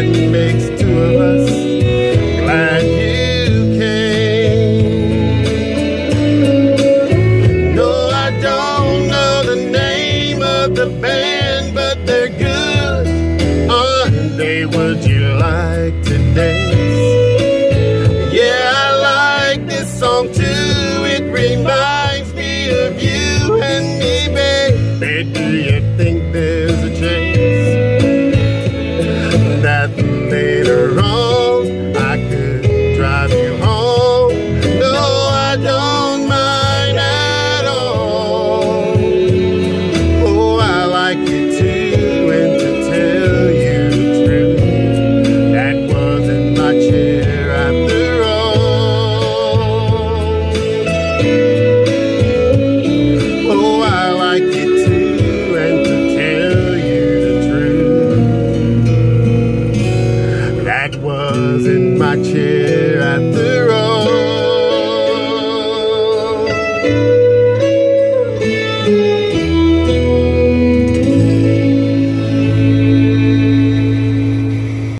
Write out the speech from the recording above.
that makes two of us glad you came. No, I don't know the name of the band, but they're good. One day, would you like to dance? Yeah, I like this song too. It reminds was in my chair at the